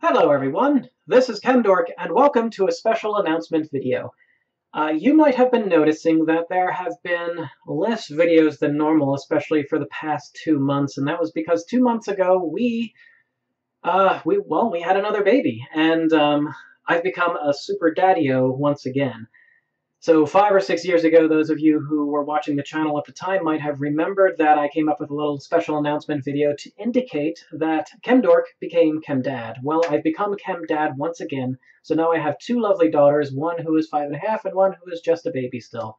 Hello everyone, this is ChemDork and welcome to a special announcement video. Uh, you might have been noticing that there have been less videos than normal, especially for the past two months, and that was because two months ago we, uh, we well, we had another baby, and um, I've become a super daddy-o once again. So five or six years ago, those of you who were watching the channel at the time might have remembered that I came up with a little special announcement video to indicate that ChemDork became ChemDad. Well, I've become ChemDad once again, so now I have two lovely daughters, one who is five and a half and one who is just a baby still.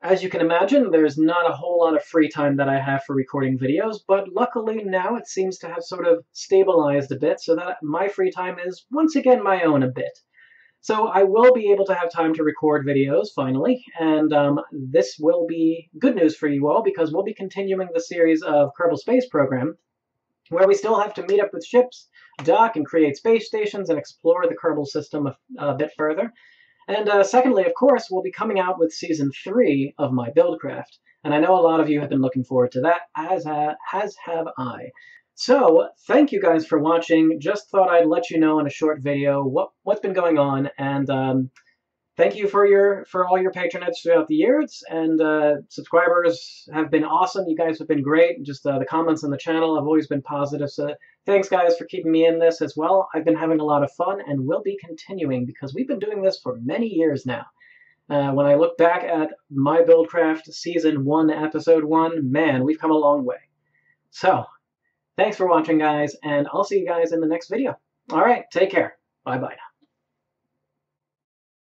As you can imagine, there's not a whole lot of free time that I have for recording videos, but luckily now it seems to have sort of stabilized a bit so that my free time is once again my own a bit. So I will be able to have time to record videos finally, and um, this will be good news for you all because we'll be continuing the series of Kerbal Space Program, where we still have to meet up with ships, dock and create space stations, and explore the Kerbal system a, a bit further. And uh, secondly, of course, we'll be coming out with Season 3 of my Buildcraft. And I know a lot of you have been looking forward to that, as, uh, as have I. So, thank you guys for watching. Just thought I'd let you know in a short video what, what's been going on, and um, thank you for your for all your patronage throughout the years, and uh, subscribers have been awesome. You guys have been great. Just uh, the comments on the channel have always been positive, so thanks guys for keeping me in this as well. I've been having a lot of fun, and will be continuing, because we've been doing this for many years now. Uh, when I look back at my Buildcraft Season 1, Episode 1, man, we've come a long way. So, Thanks for watching, guys, and I'll see you guys in the next video. All right, take care. Bye-bye.